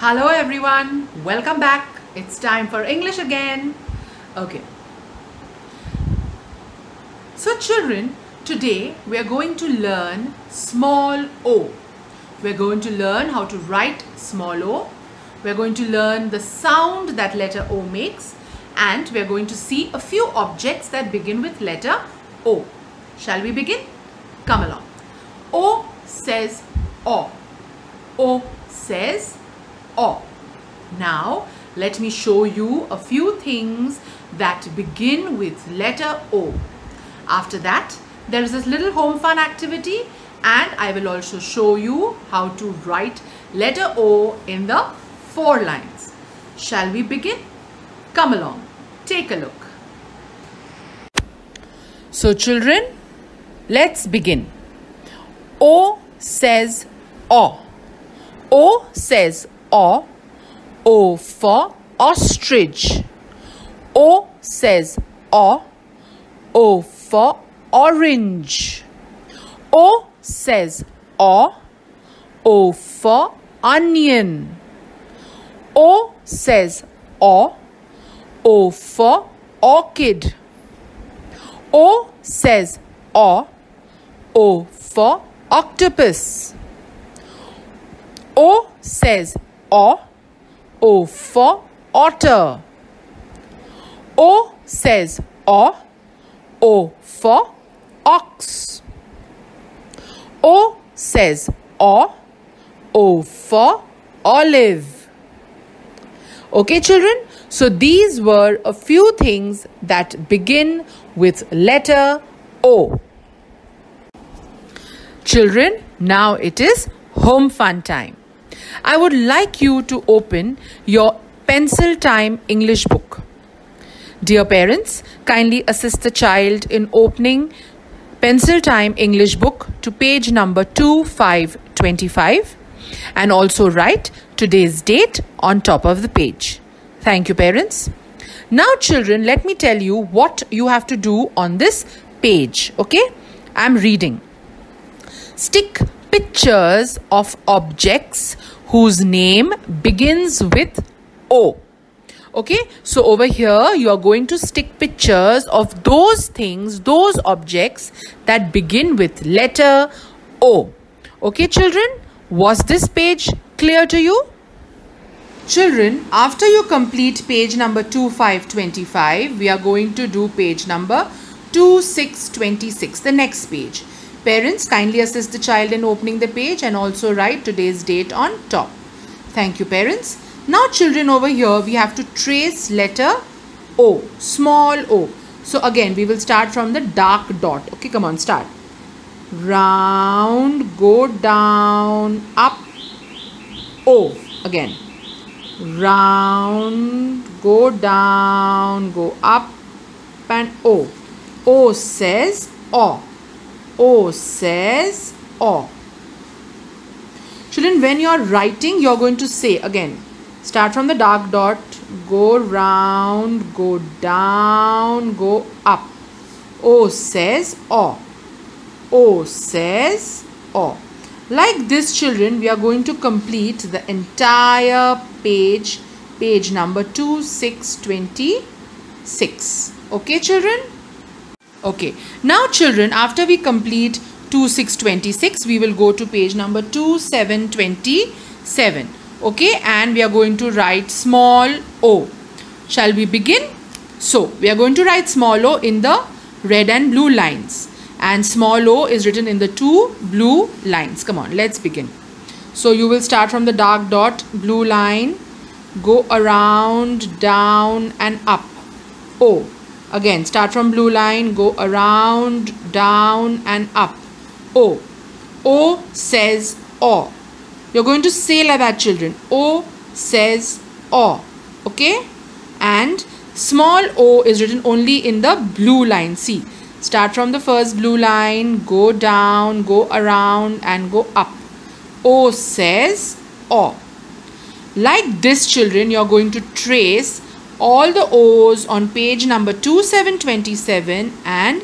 Hello everyone, welcome back. It's time for English again. Okay. So children, today we are going to learn small o. We're going to learn how to write small o. We're going to learn the sound that letter o makes and we're going to see a few objects that begin with letter o. Shall we begin? Come along. O says o. O says o. Now, let me show you a few things that begin with letter O. After that, there is this little home fun activity and I will also show you how to write letter O in the four lines. Shall we begin? Come along, take a look. So children, let's begin. O says O. O says O. O for ostrich. O says O. O for orange. O says O. O for onion. O says O. O for orchid. O says O. O for octopus. O says O. O for otter. O says O. O for ox. O says O. O for olive. Okay, children? So these were a few things that begin with letter O. Children, now it is home fun time. I would like you to open your pencil time English book. Dear parents, kindly assist the child in opening pencil time English book to page number 2525 and also write today's date on top of the page. Thank you parents. Now children, let me tell you what you have to do on this page. Okay? I'm reading. Stick pictures of objects whose name begins with O. Okay, so over here you are going to stick pictures of those things, those objects that begin with letter O. Okay, children, was this page clear to you? Children, after you complete page number 2525, we are going to do page number 2626, the next page. Parents, kindly assist the child in opening the page and also write today's date on top. Thank you, parents. Now, children, over here, we have to trace letter O, small o. So, again, we will start from the dark dot. Okay, come on, start. Round, go down, up, O. Again. Round, go down, go up, and O. O says O. O says O. Children, when you are writing, you are going to say again. Start from the dark dot, go round, go down, go up. O says O. O says O. Like this, children, we are going to complete the entire page, page number 2626. Okay, children? Okay. Now, children, after we complete 2626, we will go to page number 2727. Okay, and we are going to write small o. Shall we begin? So, we are going to write small o in the red and blue lines. And small o is written in the two blue lines. Come on, let's begin. So, you will start from the dark dot, blue line, go around, down and up. O. Again, start from blue line, go around, down and up. O. O says O. You're going to say like that, children. O says O. Okay? And small o is written only in the blue line. See, start from the first blue line, go down, go around and go up. O says O. Like this, children, you're going to trace all the O's on page number 2727 and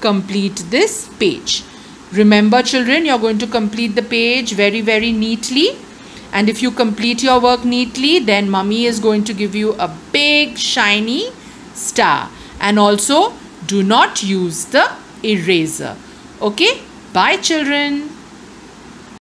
complete this page. Remember children, you're going to complete the page very, very neatly And if you complete your work neatly, then mummy is going to give you a big shiny star. And also, do not use the eraser. Okay? Bye, children.